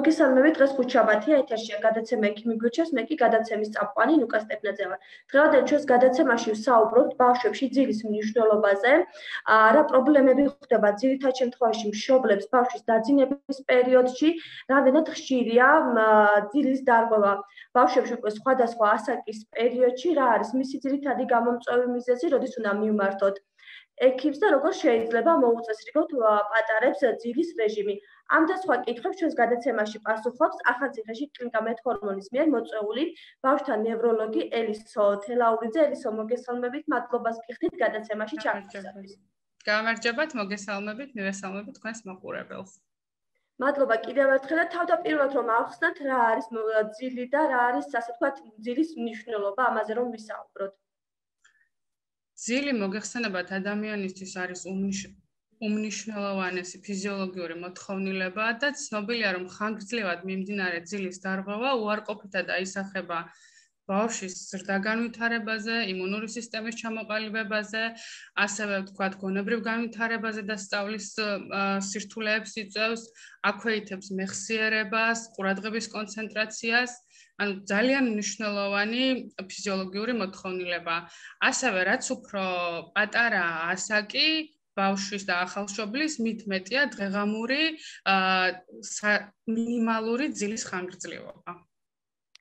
მოგესალმებით დღეს ხუთშაბათია ეთერშია. გადაცემა იქ მიგვიჩეს მე კი გადაცემის წამყვანი ნუკა სტეფნაძე ვარ დღევანდელ ჩვენს გადაცემაში ვსაუბრობთ ბავშვებში ძილის მნიშვნელობაზე. რა პრობლემები ხდება ძირითად შემთხვევაში მშობლებს ბავშვის დაძინების პერიოდში? რამდენად ხშირია ძილის დარღვევა ბავშვებში უკვე სხვადასხვა ასაკის პერიოდში? რა არის მისი ძირითადი გამომწვევი მიზეზი? როდის უნდა მივმართოთ ექიმს და როგორ შეიძლება მოუწესრიგოთ პატარებს ძილის რეჟიმი ამ და სხვა კითხვებს ჩვენს გადაცემაში პასუხობს ახალციხეში კლინიკა მეთჰორმონის მიერ მოწვეული ბავშვთა ნევროლოგი ელისო თელაურიძე. ელისო მოგესალმებით მადლობას გიხდით გადაცემაში ჩამოსვლისთვის გამარჯობათ მოგესალმებით მივესალმებით თქვენს მოყურებელს. მადლობა კიდევ ერთხელ და თავდაპირველად რომ ახსნათ რა არის ძილი და რა არის ასე ვთქვათ ძილის მნიშვნელობა ამაზე რომ ვისაუბროთ. ძილი მოგეხსენებათ ადამიანისთვის არის უმნიშვნელო უმნიშვნელოვანესი ფიზიოლოგიური მოთხოვნილება და ცნობილია რომ ხანგრძლივად მიმდინარე ძილის დარღვევა უარყოფითად აისახება ბავშვის ზრდაგანვითარებაზე, იმუნური სისტემის ჩამოყალიბებაზე, ასევე ვთქვათ, გონებრივ განვითარებაზე და სწავლის სირთულეებს იწევს, აქვეითებს მეხსიერებას, ყურადღების კონცენტრაციას. ანუ ძალიან მნიშვნელოვანი ფიზიოლოგიური მოთხოვნილება. ასევე რაც უფრო პატარა ასაკი, ბავშვის და ახალშობილის მით მეტია დღეღამური მინიმალური ძილის ხანგრძლივობა.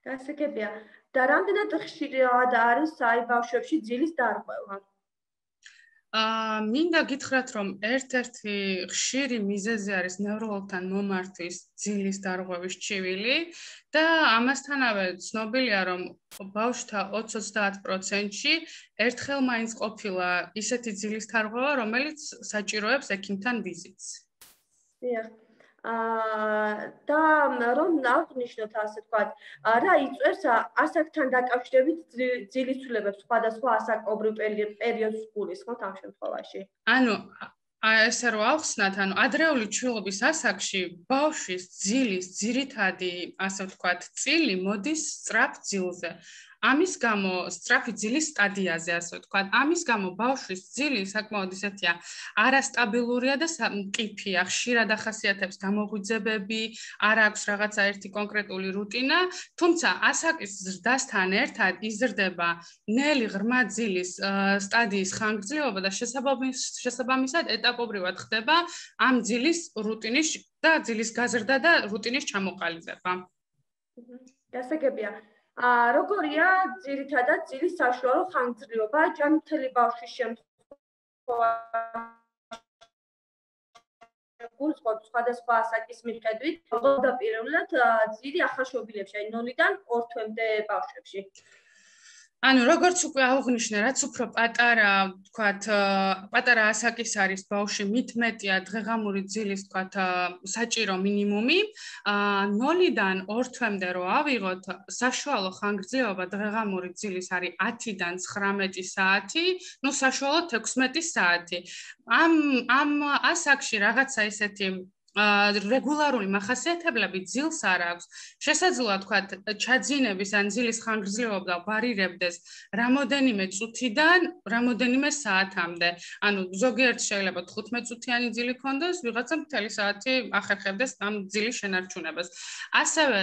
გასაგებია. და რამდენად ხშირად არის აი ბავშვებში ძილის დარღვევა? აა მინდა გითხრათ რომ ერთ-ერთი ხშირი მიზეზი არის ნევროლოგთან მომართვის ძილის დარღვევის ჩივილი და ამასთანავე ცნობილია რომ ბავშვთა 20-30%-ში ერთხელ მაინც ყოფილა ისეთი ძილის დარღვევა რომელიც საჭიროებს ექიმთან ვიზიტს. დიახ. და რომ აღნიშნოთ ასე ვთქვათ, რა იწევს ასაკთან დაკავშირებით ძილისწულებებს სხვადასხვა ასაკობრივ პერიოდს გულის ხო ამ შემთხვევაში? ანუ აი ესე რომ ახსნათ, ანუ ადრეული ჩვილობის ასაკში ბავშვის ძილის ძირითადი ასე ვთქვათ, წილი მოდის სწრაფ ძილზე. ამის გამო სტრაფი ძილის სტადიაზე ასე ვთქვა. ამის გამო ბავშვის ძილი საკმაოდ ისეთია არასტაბილურია და მყიფია, ხშირად ახასიათებს გამოგვიძებები, არ აქვს რაღაცა ერთი კონკრეტული რუტინა, თუმცა ასაკის ზრდასთან ერთად იზრდება ნელი ღრმა ძილის სტადიის ხანგრძლივობა და შესაბამისად ეტაპობრივად ხდება ამ ძილის რუტინის და ძილის გაზრდა და რუტინის ჩამოყალიბება. გასაგებია. როგორია ძირითადად ძილის საშუალო ხანგრძლივობა ჯანმრთელი ბავშვის შემთხვევაში გულწრფელ სხვადასხვა ასაკის მიხედვით, თავდაპირველად ძილი ახალშობილებში, აი 0-დან 2 თვემდე ბავშვებში. ანუ როგორც უკვე აღნიშნე, რაც უფრო პატარა, თქვათ, პატარა ასაკის არის ბავშვი, მით მეტია დღეღამური ძილის, თქვათ, საჭირო მინიმუმი. აა 0-დან 2 თვემდე რო ავიღოთ, საშუალო ხანგრძლივობა დღეღამური ძილის არის 10-დან 19 საათი, ну საშუალოდ 16 საათი. ამ ამ ასაკში რაღაცა ისეთი რეგულარული מחასიათებლები ძილს არ აქვს. შესაძლოა თქვა ჩაძინების ან ძილის ხანგრძლივობა ვარირებდეს რამოდენიმე წუთიდან რამოდენიმე საათამდე. ანუ ზოგიერთ შეიძლება 15 წუთიანი ძილი ქონდეს, ვიღაცა მთელი საათი ახერხებდეს ამ ძილის შენარჩუნებას. ასევე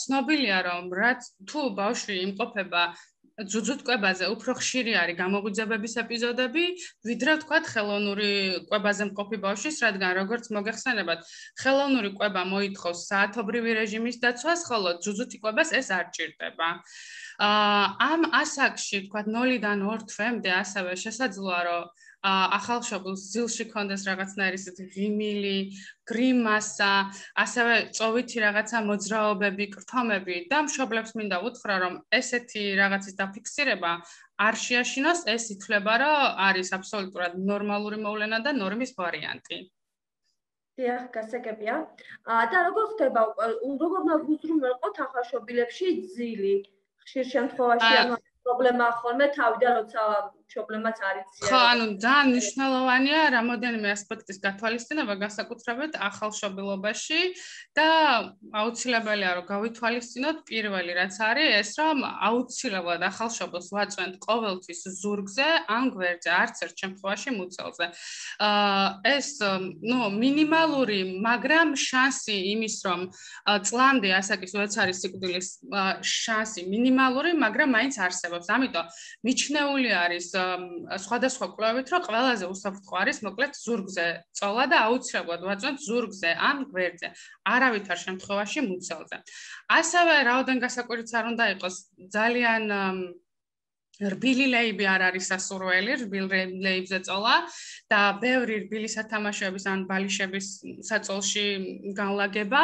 ცნობილია რომ რაც თუ ბავშვი იმყოფება ძუძუტკვებაზე უფრო ხშირი არის გამოგვიძებების ეპიზოდები, ვიდრე ვთქვათ ხელოვნური კვებაზე მყოფი ბავშვის, რადგან როგორც მოგეხსენებათ, ხელოვნური კვება მოითხოვს საათობრივი რეჟიმის დაცვას, ხოლო ძუძუთი კვებას ეს არ ჭირდება. აა ამ ასაკში ვთქვათ 0-დან 2 თვემდე ასევე შესაძლოა რომ ახალშობილს ძილში კონდეს რაღაცნაირი ისეთი ღიმილი, გრიმასა, ასევე წოვითი რაღაცა მოძრაობები, კრთომები და მშობლებს მინდა უთხრა, რომ ესეთი რაღაცის დაფიქსირება არ შეაშინოს, ეს ითვლება, რომ არის აბსოლუტურად ნორმალური მოვლენა და ნორმის ვარიანტი. დიახ, გასაგებია. და როგორ ხდება, როგორ ვუზრუნველყოთ ახალშობილებში ძილი? ხშირ შემთხვევაში ამ პრობლემა ხოლმე თავიდან როცა პრობლემაც არის ხო ანუ ძალიან მნიშვნელოვანია რამოდენიმე ასპექტის გათვალისწინება განსაკუთრებით ახალშობილობაში და აუცილებელია რომ გავითვალისწინოთ პირველი რაც არის ეს რომ აუცილებლად ახალშობილს ვაწვენთ ყოველთვის ზურგზე ან გვერდზე არც ერთ შემთხვევაში მუცელზე. აა ეს ნუ მინიმალური მაგრამ შანსი იმის რომ წლამდე ასაკის რაც არის სიკვდილის შანსი მინიმალური მაგრამ მაინც არსებობს. ამიტომ მიჩნეული არის სხვადასხვა კვლევით, რომ ყველაზე უსაფრთხო არის მოკლედ ზურგზე წოლა და აუცილებლად ვაწვენთ ზურგზე ან გვერდზე, არავითარ შემთხვევაში მუცელზე. ასევე რაოდენ გასაკვირიც არ უნდა იყოს ძალიან რბილი ლეიბი არ არის სასურველი, რბილ ლეიბზე წოლა და ბევრი რბილი სათამაშოების ან ბალიშების საწოლში განლაგება.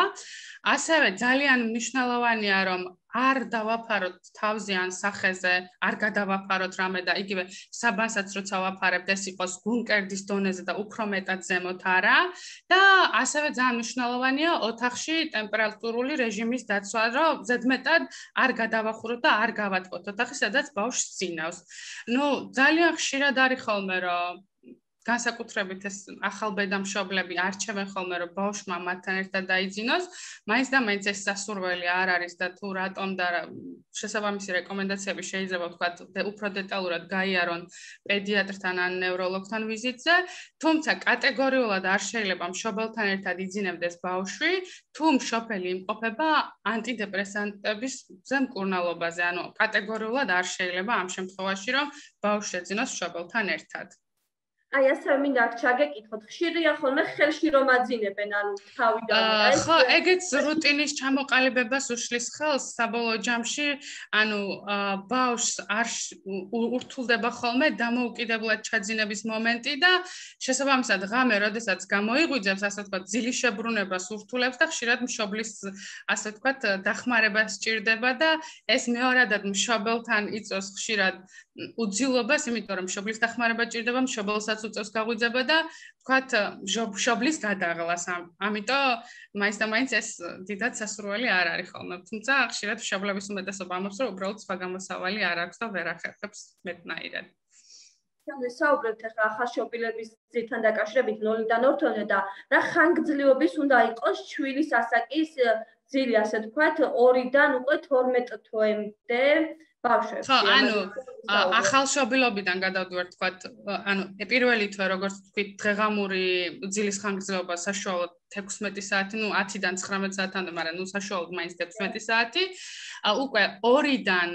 ასევე ძალიან მნიშვნელოვანია რომ არ დავაფაროთ თავზე ან სახეზე, არ გადავაფაროთ რამე და იგივე საბანსაც როცა ვაფარებთ ეს იყოს გუნკერდის დონეზე და უფრო მეტად ზემოთ არა და ასევე ძალიან მნიშვნელოვანია ოთახში ტემპერატურული რეჟიმის დაცვა, რომ ზედმეტად არ გადავახუროთ და არ გავატყოთ ოთახი, სადაც ბავშვს წინავს. ნუ ძალიან ხშირად არის ხოლმე რომ განსაკუთრებით ეს ახალბედამშობლები არჩევენ ხოლმე რომ ბავშვმა მათთან ერთად დაიძინოს, მაინც და მაინც ეს სასურველი არ არის და თუ რატომ და შესაბამისი რეკომენდაციები შეიძლება ვთქვათ უფრო დეტალურად გაიარონ პედიატრთან ან ნევროლოგთან ვიზიტზე, თუმცა კატეგორიულად არ შეიძლება მშობელთან ერთად იძინებდეს ბავშვი, თუ მშობელი იმყოფება ანტიდეპრესანტების ზემკურნალობაზე, ანუ კატეგორიულად არ შეიძლება ამ შემთხვევაში რომ ბავშვი ეძინოს მშობელთან ერთად. აი ასე მინდა აქ ჩაგეკითხოთ. ხშირია ხოლმე ხელში რომ აძინებენ ანუ თავიდან ხო ეგეც რუტინის ჩამოყალიბებას უშლის ხელს. საბოლოო ჯამში ანუ ბავშვს არ ურთულდება ხოლმე დამოუკიდებლად ჩაძინების მომენტი და შესაბამისად ღამე როდესაც გამოიღვიძებს ასე ვთქვათ ძილის შებრუნებას ურთულებს და ხშირად მშობლის ასე ვთქვათ დახმარებას სჭირდება და ეს მეორადად მშობელთან იწოს ხშირად უძილობას, იმიტომ რომ შობლის დახმარება ჭირდება, შობელსაც უწევს გაღვიძება და თქვათ შობლის გადაღლას. ამიტომ მაინც და მაინც ეს დიდად სასურველი არ არის ხოლმე. თუმცა ხშირად შობლების უმეტესობა ამბობს, რომ უბრალოდ სხვა გამოსავალი არ აქვს და ვერ ახერხებს მეტნაირად. ანუ საუბრობთ ახლა ახალშობილების ძირთან დაკავშირებით 0-დან 2-მდე და რა ხანგრძლივობის უნდა იყოს ჩვილის ასაკის ძილი, ასე თქვათ, 2-დან უკვე 12 თვემდე ბავშვებს. ხო, ანუ ახალშობილობიდან გადავდივართ, თქვათ, ანუ პირველი თვე, როგორც თქვით, დღეღამური ძილის ხანგრძლივობა საშუალოდ 16 საათი, ну 10-დან 19 საათამდე, მაგრამ ну საშუალოდ მაინც 16 საათი. უკვე 2-დან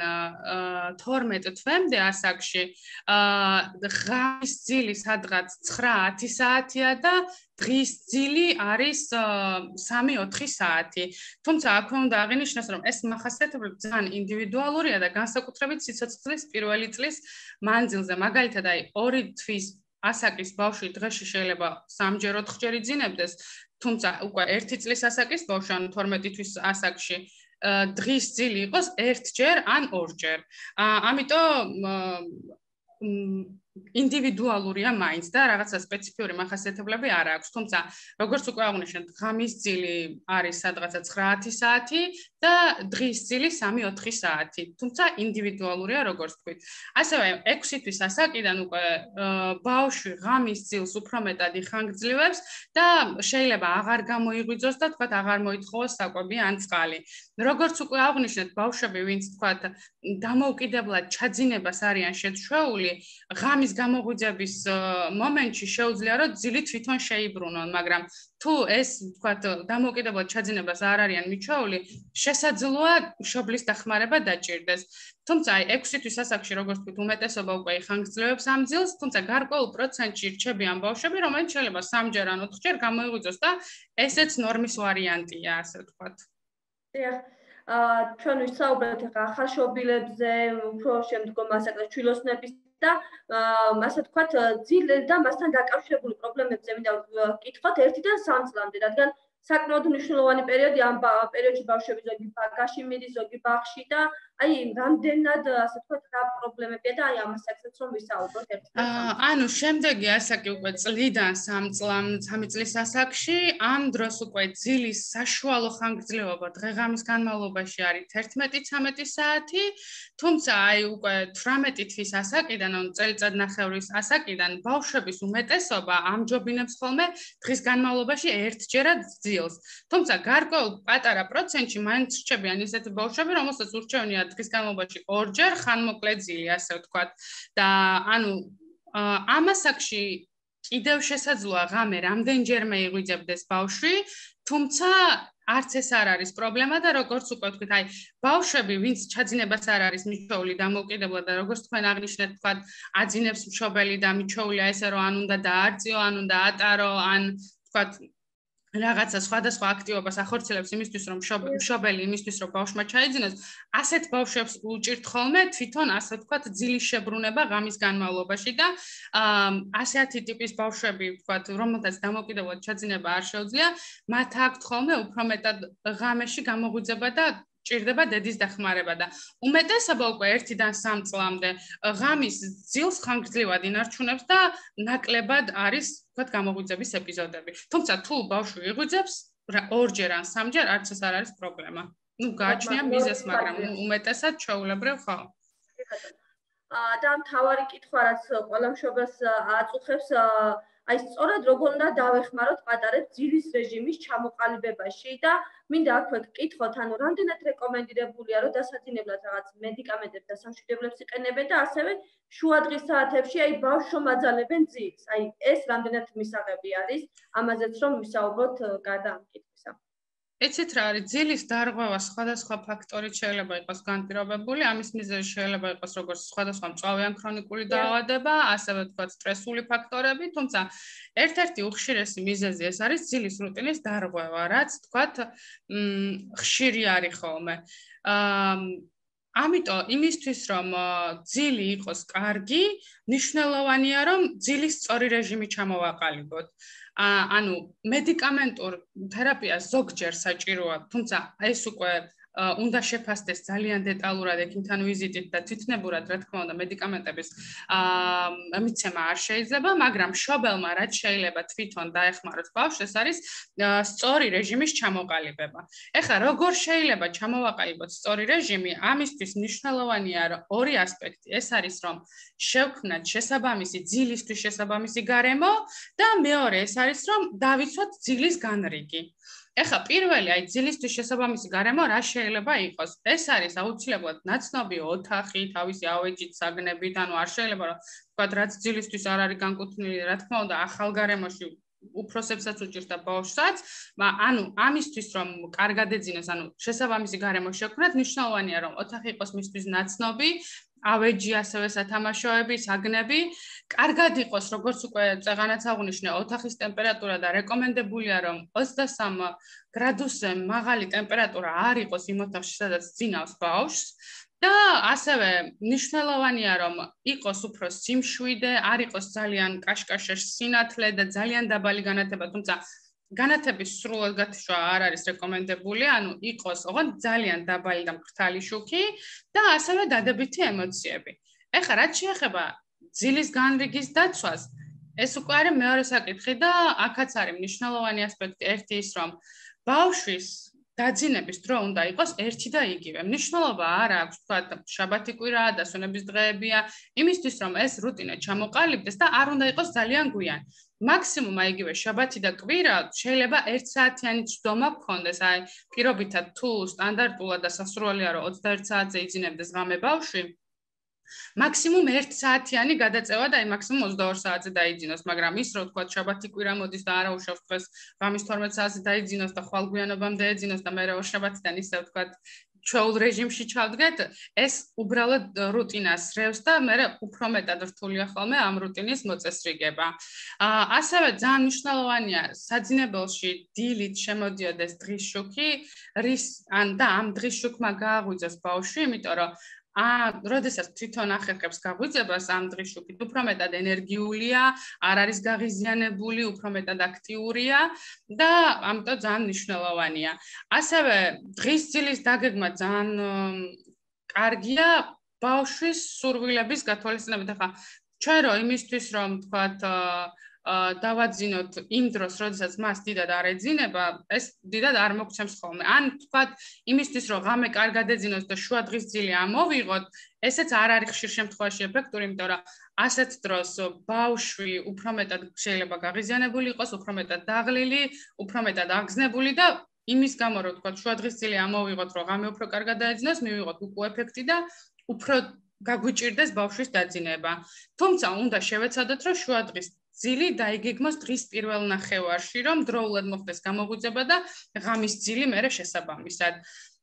12 თვემდე ასაკში, ღამის ძილი სადღაც 9-10 საათია და დღის ძილი არის 3-4 საათი. თუმცა აქვე უნდა აღინიშნოს, რომ ეს მახასიათებლები ძალიან ინდივიდუალურია და განსაკუთრებით სიცოცხლის პირველი წლის მანძილზე. მაგალითად, აი 2 თვის ასაკის ბავშვი დღეში შეიძლება სამჯერ 4 ჯერ იძინებდეს, თუმცა უკვე 1 წლის ასაკის ბავშვი ან 12 თვის ასაკში დღის ძილი იყოს 1 ჯერ ან 2 ჯერ. ამიტომ ინდივიდუალურია მაინც და რაღაცა სპეციფიური მახასიათებლები არ აქვს. თუმცა, როგორც უკვე აღვნიშნეთ, ღამის ძილი არის სადღაცა 9-10 საათი და დღის ძილი 3-4 საათი. თუმცა ინდივიდუალურია, როგორც თქვით. ასევე 6 თვის ასაკიდან უკვე ბავშვი ღამის ძილს უფრო მეტად იხანგრძლივებს და შეიძლება აღარ გამოიღვიძოს და თქვათ აღარ მოითხოვოს საკვები ან წყალი. როგორც უკვე აღვნიშნეთ, ბავშვები, ვინც თქვათ დამოუკიდებლად ჩაძინებას არიან შეჩვეული, ღამის ამის გამოღვიძების მომენტში შეუძლია რომ ძილი თვითონ შეიბრუნონ, მაგრამ თუ ეს თქვათ დამოუკიდებლად ჩაძინებას არ არიან მიჩვეული, შესაძლოა შობლის დახმარება დაჭირდეს. თუმცა აი 6 თვის ასაკში როგორც თქვით, უმეტესობა უკვე იხანგრძლივებს ამ ძილს, თუმცა გარკვეულ პროცენტში რჩებიან ბავშვები, რომელიც შეიძლება 3ჯერ ან 4ჯერ გამოიღვიძოს და ესეც ნორმის ვარიანტია, ასე ვთქვათ. აა ჩვენ ვისაუბრეთ ახალშობილებზე, უფრო შემდგომ ასაკის ჩვილოსნების და ასე თქვათ ძილ და მასთან დაკავშირებული პრობლემებზე მინდა ვკითხოთ 1-დან 3 წლამდე, რადგან საკმაოდ მნიშვნელოვანი პერიოდი ამ პერიოდში ბავშვები ზოგი ბაგაში მიდის, ზოგი ბაღში და აი რამდენად ასე ვთქვათ რა პრობლემებია და აი ამასაც რომ ვისაუბროთ ერთად. ანუ შემდეგი ასაკი უკვე წლიდან 3 წლამ 3 წლის ასაკში ამ დროს უკვე ძილის საშუალო ხანგრძლივობა დღეღამის განმავლობაში არის 11-13 საათი, თუმცა აი უკვე 18 თვის ასაკიდან, ანუ წელიწად ნახევრის ასაკიდან ბავშვების უმეტესობა ამჯობინებს ხოლმე დღის განმავლობაში ერთჯერად ძილს. თუმცა გარკვეულ პატარა პროცენტში მაინც რჩებიან ისეთი ბავშვები, რომელსაც ურჩევნია დღის განმავლობაში ორჯერ ხანმოკლე ძილი, ასე ვთქვათ. და ანუ ამასაკში კიდევ შესაძლოა ღამე რამდენჯერმე იღვიძებდეს ბავშვი, თუმცა არც ეს არ არის პრობლემა და როგორც უკვე ვთქვით, აი ბავშვები, ვინც ჩაძინებას არ არის მიჩეული დამოუკიდებლად და როგორც თქვენ აღნიშნეთ, თქვა აძინებს მშობელი და მიჩეულია ესე რომ ან უნდა დაარწიო, ან უნდა ატარო, ან თქვა რაღაცა სხვადასხვა აქტივობას ახორციელებს იმისთვის რომ მშობელი იმისთვის რომ ბავშვმა ჩაიძინოს ასეთ ბავშვებს უჭირთ ხოლმე თვითონ ასე ვთქვათ ძილის შებრუნება ღამის განმავლობაში და ასეთი ტიპის ბავშვები ვთქვათ რომელთაც დამოკიდებლად ჩაძინება არ შეუძლია მათ აქვთ ხოლმე უფრო მეტად ღამეში გამოგვიძება და ჭირდება დედის დახმარება და უმეტესობა უკვე 1-დან 3 წლამდე ღამის ძილს ხანგრძლივად ინარჩუნებს და ნაკლებად არის თქვათ გამოგვიძების ეპიზოდები. თუმცა თუ ბავშვი იღვიძებს ორჯერ ან სამჯერ არც ეს არ არის პრობლემა. ну გააჩნია მიზეს, მაგრამ უმეტესად ჩაულებრივ ხო. აა და მთავარი კითხვა რაც ყველა მშობელს აწუხებს აი სწორად როგორ უნდა დავეხმაროთ პატარებს ძილის რეჟიმის ჩამოყალიბებაში და მინდა აქვე გკითხოთ, ანუ რამდენად რეკომენდირებულია, რომ დასაძინებლად რაღაც მედიკამენტებს და სამშვიდებლებს იყენებენ და ასევე შუადღის საათებში აი ბავშვო მაძალებენ ძილს. აი ეს რამდენად მისაღები არის, ამაზეც რომ ვისაუბროთ გარდა ამ კითხვისა. ეცეთ რა არის ძილის დარღვევა სხვადასხვა ფაქტორით შეიძლება იყოს განპირობებული ამის მიზეზი შეიძლება იყოს როგორც სხვადასხვა მწვავე ან ქრონიკული დაავადება ასევე თქვა სტრესული ფაქტორები თუმცა ერთ-ერთი უხშირესი მიზეზი ეს არის ძილის რუტინის დარღვევა რაც თქვა ხშირი არის ხოლმე. ამიტომ იმისთვის რომ ძილი იყოს კარგი ნიშნულოვანია რომ ძილის სწორი რეჟიმი ჩამოვაყალიბოთ ანუ მედიკამენტურ თერაპიას ზოგჯერ საჭიროა, თუმცა ეს უკვე უნდა შეფასდეს ძალიან დეტალურად ექიმთან ვიზიტით და თვითნებურად, რა თქმა უნდა, მედიკამენტების აა მიცემა არ შეიძლება, მაგრამ შობელმა რაც შეიძლება თვითონ დაეხმაროს ბავშვს, ეს არის სწორი რეჟიმის ჩამოყალიბება. ეხლა როგორ შეიძლება ჩამოვაყალიბოთ სწორი რეჟიმი? ამისთვის მნიშვნელოვანია ორი ასპექტი. ეს არის რომ შევქმნათ შესაბამისი ძილისთვის შესაბამისი გარემო და მეორე ეს არის რომ დავიცვათ ძილის განრიგი. ეხლა პირველი აი ძილისთვის შესაბამისი გარემო რა შეიძლება იყოს? ეს არის აუცილებლად ნაცნობი ოთახი, თავისი ავეჯით, საგნებით, ანუ არ შეიძლება რომ თქვა რაც ძილისთვის არ არის განკუთვნილი, რა თქმა უნდა, ახალ გარემოში უფროსებსაც უჭირს და ბავშვსაც, ანუ ამისთვის რომ კარგად ეძინოს, ანუ შესაბამისი გარემო შექმნათ, მნიშვნელოვანია რომ ოთახი იყოს მისთვის ნაცნობი, ავეჯი ასევე სათამაშოები, საგნები, კარგად იყოს, როგორც უკვე წეღანაც აღნიშნე, ოთახის ტემპერატურა და რეკომენდებულია რომ 23 გრადუსზე მაღალი ტემპერატურა არ იყოს იმ ოთახში, სადაც ძინავს ბავშვს. და ასევე მნიშვნელოვანია რომ იყოს უფრო სიმშვიდე, არ იყოს ძალიან კაშკაშაშ სინათლე და ძალიან დაბალი განათება, თუმცა განათების სრულად გათიშვა არ არის რეკომენდებული, ანუ იყოს ოღონდ ძალიან დაბალი და მკრთალი შუქი და ასევე დადებითი ემოციები. ეხლა რაც შეეხება ძილის განრიგის დაცვას, ეს უკვე არის მეორე საკითხი და აქაც არის მნიშვნელოვანი ასპექტი, ერთი ის რომ ბავშვის დაძინების დრო უნდა იყოს ერთი და იგივე. მნიშვნელობა არ აქვს, თქვა, შაბათი კვირაა და სუნების დღეებია, იმისთვის რომ ეს რუტინა ჩამოყალიბდეს და არ უნდა იყოს ძალიან გვიან. მაქსიმუმ აიგივე შაბათი და კვირა შეიძლება 1 საათიანი წვდომა გქონდეს. აი, პირობითად თუ სტანდარტულად და სასურველია რომ 21 საათზე იძინებდეს ღამე ბავშვი, მაქსიმუმ 1 საათიანი გადაწევა და აი მაქსიმუმ 22 საათზე დაიძინოს, მაგრამ ის რო თქვა შაბათი კვირა მოდის და არა უშავს დღეს ღამის 12 საათზე დაიძინოს და ხვალგვიანობამდე ეძინოს და მე რა შაბათიდან ისე თქვა ჩაულ რეჟიმში ჩავდგეთ, ეს უბრალოდ რუტინას რევს და მე უფრო მეტად რთულია ხოლმე ამ რუტინის მოწესრიგება. აა ასევე ძალიან მნიშვნელოვანია საძინებელში დილით შემოდიოდეს დღის შუქი, რის ან და ამ დღის შუქმა გააღვიძოს ბავშვი, იმიტომ რომ ა, როდესაც თვითონ ახერხებს გაღვიძებას ამ დღის შუქით, უფრო მეტად ენერგიულია, არ არის გაღიზიანებული, უფრო მეტად აქტიურია და ამიტომ ძალიან მნიშვნელოვანია. ასევე დღის ძილის დაგეგმა ძალიან კარგია ბავშვის სურვილების გათვალისწინებით. ახლა ჩვენ რო იმისთვის რომ თქვათ დავაძინოთ იმ დროს, როდესაც მას დიდად არ ეძინება, ეს დიდად არ მოგცემს ხოლმე. ან თქვა იმისთვის, რომ ღამე კარგად ეძინოს და შუა დღის ძილი ამოვიღოთ, ესეც არ არის ხშირ შემთხვევაში ეფექტური, იმიტომ რომ ასეთ დროს ბავშვი უფრო მეტად შეიძლება გაღიზიანებული იყოს, უფრო მეტად დაღლილი, უფრო მეტად აგზნებული და იმის გამო, რომ თქვა შუა დღის ძილი ამოვიღოთ, რომ ღამე უფრო კარგად დაეძინოს, მივიღოთ უკუ ეფექტი და უფრო გაგვიჭirdეს ბავშვის დაძინება. თუმცა უნდა შევეცადოთ, რომ შუა დღის ძილი დაიგეგმოს დღის პირველ ნახევარში, რომ დროულად მოხდეს გამოგვიძება და ღამის ძილი მერე შესაბამისად.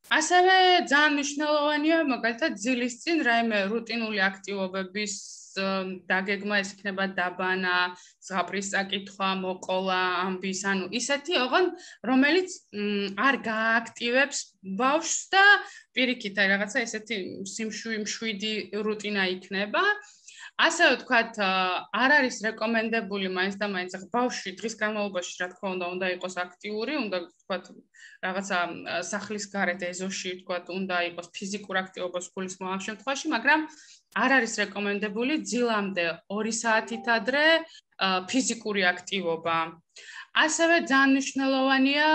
ასევე ძალიან მნიშვნელოვანია მაგალითად ძილის წინ რაიმე რუტინული აქტივობების დაგეგმა ეს იქნება დაბანა, ზღაპრის წაკითხვა, მოყოლა, ამბის, ანუ ისეთი ოღონ რომელიც არ გააქტივებს ბავშვს და პირიქით აი რაღაცა ესეთი სიმშვი მშვიდი რუტინა იქნება. ასე ვთქვათ, არ არის რეკომენდებული მაინც და მაინც ბავშვი დღის განმავლობაში, რა თქმა უნდა, უნდა იყოს აქტიური, უნდა ვთქვათ, რაღაცა სახლის გარეთ ეზოში, ვთქვათ, უნდა იყოს ფიზიკურ აქტივობას გულისხმობ ამ შემთხვევაში, მაგრამ არ არის რეკომენდებული ძილამდე 2 საათით ადრე ფიზიკური აქტივობა. ასევე ძალიან მნიშვნელოვანია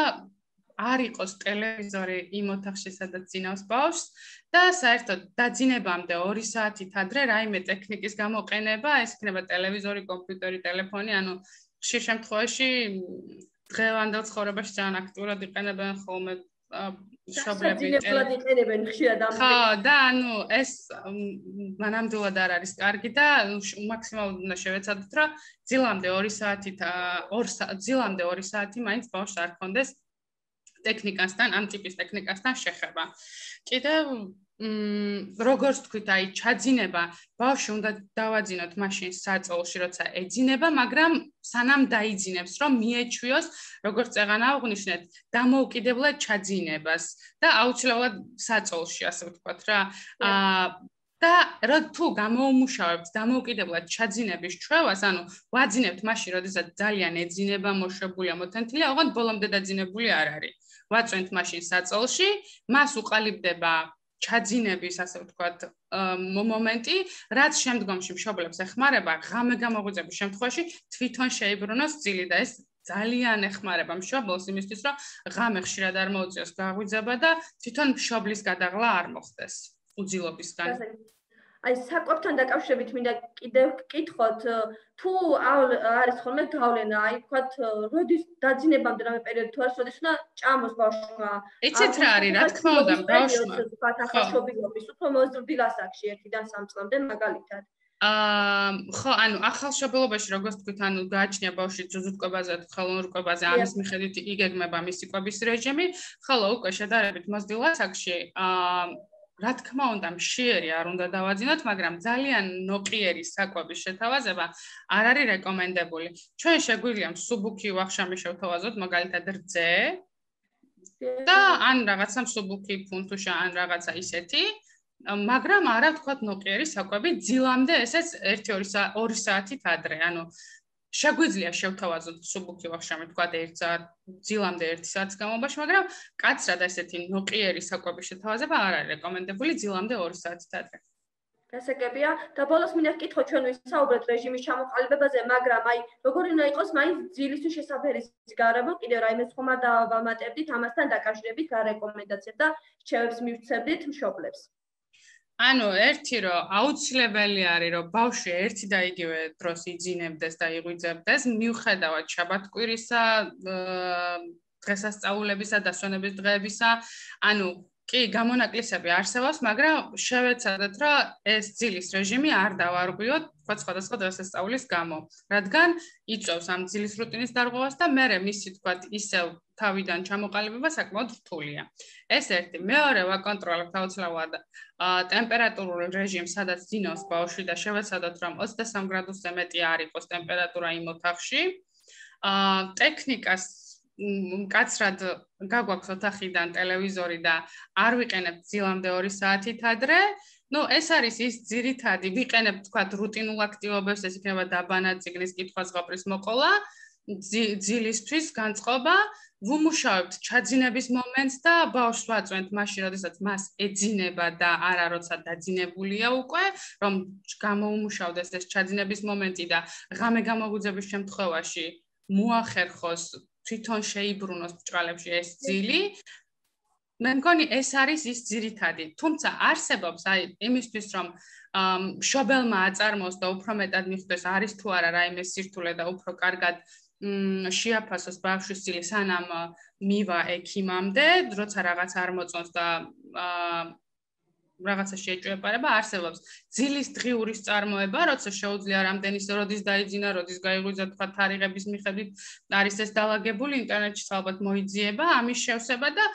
არ იყოს ტელევიზორი იმ ოთახში, სადაც ძინავს ბავშვს და საერთოდ დაძინებამდე 2 საათით ადრე რაიმე ტექნიკის გამოყენება, ეს იქნება ტელევიზორი, კომპიუტერი, ტელეფონი, ანუ ხშირ შემთხვევაში დღევანდელ ცხოვრებაში ძალიან აქტიურად იყენებენ ხოლმე შობლები ტელეფონად იყენებენ ხშირად ამ ხო და ანუ ეს მანამდვილად არ არის კარგი და მაქსიმალურად უნდა შევეცადოთ რომ ძილამდე 2 საათით 2 ძილამდე 2 საათი მაინც ბავშვს არ ქონდეს ტექნიკასთან, ამ ტიპის ტექნიკასთან შეხება. კიდევ მ როგორც თქვით, აი ჩაძინება, ბავშვი უნდა დავაძინოთ მაშინ საწოლში, როცა ეძინება, მაგრამ სანამ დაიძინებს, რომ მიეჩვიოს, როგორც წეღანა აღნიშნეთ, დამოუკიდებლად ჩაძინებას და აუცილებლად საწოლში, ასე ვთქვათ რა. აა და რო თუ გამოუმუშავებთ დამოუკიდებლად ჩაძინების ჩვევას, ანუ ვაძინებთ მაშინ, როდესაც ძალიან ეძინება, მოშებულია, მოთენთილია, ოღონდ ბოლომდე დაძინებული არ არის. ვაწვენთ მაშინ საწოლში, მას უყალიბდება ჩაძინების, ასე ვთქვათ, მომენტი, რაც შემდგომში მშობლებს ეხმარება ღამე გამოგვიძების შემთხვევაში თვითონ შეიბრუნოს ძილი და ეს ძალიან ეხმარება მშობლს იმისთვის, რომ ღამე ხშირად არ მოუწიოს გაღვიძება და თვითონ მშობლის გადაღლა არ მოხდეს უძილობისგან. აი საკვებთან დაკავშირებით მინდა კიდევ გკითხოთ თუ არის ხოლმე გავლენა აი ვთქვათ როდის დაძინებამდე რამე პერიოდი თუ არის როდის უნდა ჭამოს ბავშვმა? იცით რა არის რა თქმა უნდა ბავშვმა ვთქვათ ახალშობილობის უფრო მოზრდილ ასაკში 1-დან 3 წლამდე მაგალითად. აა ხო ანუ ახალშობილობაში როგორც თქვით ანუ გააჩნია ბავშვი ძუძუტკობაზე თუ ხელოვნურკობაზე ამის მიხედვით იგეგმება მისი კვების რეჟიმი ხოლო უკვე შედარებით მოზრდილ ასაკში აა რა თქმა უნდა, მშიერი არ უნდა დავაძინოთ, მაგრამ ძალიან ნოყიერი საკვების შეთავაზება არ არის რეკომენდებული. ჩვენ შეგვიძლია სუბუქი ვახშამი შევთავაზოთ, მაგალითად რძე და ან რაღაცა სუბუქი ფუნთუშა ან რაღაცა ისეთი, მაგრამ არა თქვა ნოყიერი საკვები ძილამდე ესეც 1-2 საათით ადრე, ანუ შეგვიძლია შევთავაზოთ სუბუქი ვახშამი თქვა ერთ საათ ძილამდე 1 საათის განმავლობაში, მაგრამ კაცრად ესეთი ნოყიერი საკვების შეთავაზება არ არის რეკომენდებული ძილამდე 2 საათით ადრე. გასაგებია და ბოლოს მინდა ვკითხო ჩვენ ვისაუბრეთ რეჟიმის ჩამოყალიბებაზე, მაგრამ აი როგორი უნდა იყოს მაინც ძილისთვის შესაძერის გარემო, კიდევ რაიმე ხომა და ვამატებდით ამასთან დაკავშირებით რა რეკომენდაციებს და რჩევებს მივცემდით მშობლებს. ანუ ერთი რომ აუცილებელი არის რომ ბავშვი ერთი და იგივე დროს იძინებდეს და იღვიძებდეს მიუხედავად შაბათკვირისა დღესასწაულებისა და სვენების დღეებისა ანუ კი, გამონაკლისები არსებობს, მაგრამ შევეცადეთ, რომ ეს ძილის რეჟიმი არ დავარღვიოთ, თქვა სხვადასხვა დღესასწაულის გამო, რადგან იწევს ამ ძილის რუტინის დარღვევას და მე მისი თქვა ისევ თავიდან ჩამოყალიბება საკმაოდ რთულია. ეს ერთი, მეორე ვაკონტროლებთ აუცილებლად ტემპერატურულ რეჟიმს, სადაც ძინავს ბავშვი და შევეცადოთ, რომ 23 გრადუსზე მეტი არ იყოს ტემპერატურა იმ ოთახში. აა ტექნიკას კაცრად გაგვაქვს ოთახიდან ტელევიზორი და არ ვიყენებთ ძილამდე 2 საათით ადრე, ну, ეს არის ის ძირითადი, ვიყენებთ თქვა რუტინულ აქტივობებს, ეს იქნება დაბანა ციგნის კითხვას ყოფრის მოყოლა, ძილისთვის განწყობა, ვუმუშავებთ ჩაძინების მომენტს და ბავშვს ვაწვენთ მაშინ, როდესაც მას ეძინება და არა როცა დაძინებულია უკვე, რომ გამოუმუშავდეს ეს ჩაძინების მომენტი და ღამე გამოგუძების შემთხვევაში მოახერხოს თვითონ შეიბრუნოს ბჭყალებში ეს ძილი. მე მგონი ეს არის ის ძირითადი. თუმცა არსებობს აი იმისთვის რომ შობელმა აწარმოოს და უფრო მეტად მიხვდეს არის თუ არა რაიმე სირთულე და უფრო კარგად შეაფასოს ბავშვის ძილი სანამ მივა ექიმამდე, როცა რაღაც არ მოწონს და რაღაცა შეეჭვება, არსებობს ძილის დღიურის წარმოება, როცა შეუძლია რამდენის როდის დაიძინა, როდის გაიღვიძა თქვა თარიღების მიხედვით არის ეს დაალაგებული ინტერნეტში ალბათ მოიძიება ამის შევსება და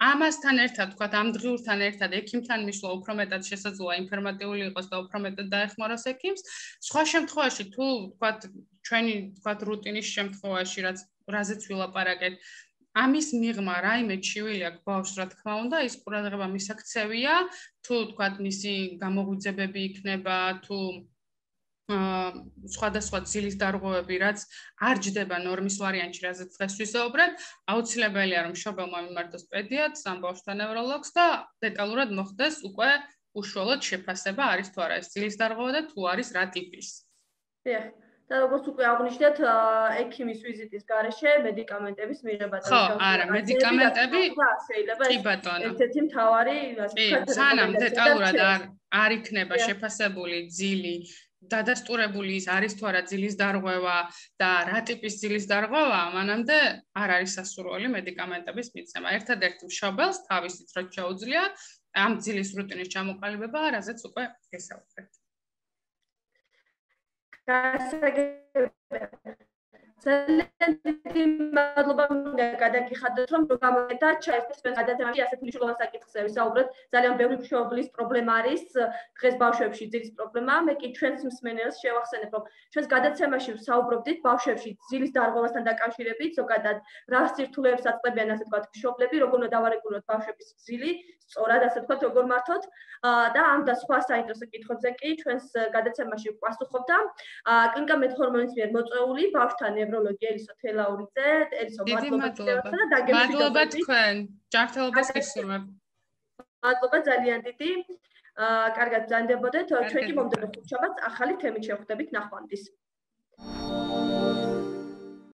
ამასთან ერთად, თქვა ამ დღიურთან ერთად ექიმთან მისვლა უფრო მეტად შესაძლოა ინფორმატიული იყოს და უფრო მეტად დაეხმაროს ექიმს. სხვა შემთხვევაში თუ თქვა ჩვენი თქვა რუტინის შემთხვევაში, რაც რაზეც ვილაპარაკეთ, ამის მიღმა რაიმე ჩივილი აქვს ბავშვს, რა თქმა უნდა, ის ყურადღება მისაქცევია, თუ თქვა მისი გამოგვიძებები იქნება, თუ სხვადასხვა ძილის დარღვევები, რაც არ ჯდება ნორმის ვარიანტში, რაზეც დღეს ვისაუბრეთ, აუცილებელია რომ შობელმა მიმართოს პედიატრს, ამ ბავშვთან ნევროლოგს და დეტალურად მოხდეს უკვე უშუალოდ შეფასება არის თუ არა ეს ძილის დარღვევა და თუ არის რა ტიპის. დიახ. და როგორც უკვე აღნიშნეთ, ექიმის ვიზიტის გარეშე მედიკამენტების მიღება და ხო, არა, მედიკამენტები შეიძლება კი ბატონო. ერთ-ერთი მთავარი, ასე ვთქვათ, სანამ დეტალურად არ არ იქნება შეფასებული ძილი დადასტურებული ის არის თუ არა ძილის დარღვევა და რა ტიპის ძილის დარღვევა, მანამდე არ არის სასურველი მედიკამენტების მიცემა. ერთადერთი მშობელს თავისით რო შეუძლია ამ ძილის რუტინის ჩამოყალიბება, რაზეც უკვე გესაუბრეთ. გასაგებია ძალიან დიდი მადლობა გადაგიხადოთ რომ გამოდეთ ჩაერთეს მე გადაცემაში ასეთ მნიშვნელოვან საკითხზე. ვისაუბრეთ ძალიან ბევრი მშობლის პრობლემა არის დღეს ბავშვებში ძილის პრობლემა. მე კი ჩვენს მსმენელს შევახსენებ რომ ჩვენს გადაცემაში ვსაუბრობდით ბავშვებში ძილის დარღვევასთან დაკავშირებით ზოგადად რა სირთულეებს აწყდებიან ასე ვთქვათ მშობლები როგორ უნდა დავარეგულოთ ბავშვების ძილი სწორად ასე ვთქვათ როგორ მართოთ. და ამ და სხვა საინტერესო კითხვებზე კი ჩვენს გადაცემაში ვპასუხობდა კლინიკა მეთორმონის მიერ მოწვეული ბავშვთა ნევროლოგი ელისო თელაურიძე ელისო მადლობა და დაგემშვიდობთ მადლობა თქვენ. ჯანმრთელობას გისურვებ მადლობა ძალიან დიდი. აა კარგად ბრძანდებოდეთ ჩვენ კი მომდევნო ხუთშაბათს ახალი თემით შევხვდებით ნახვამდის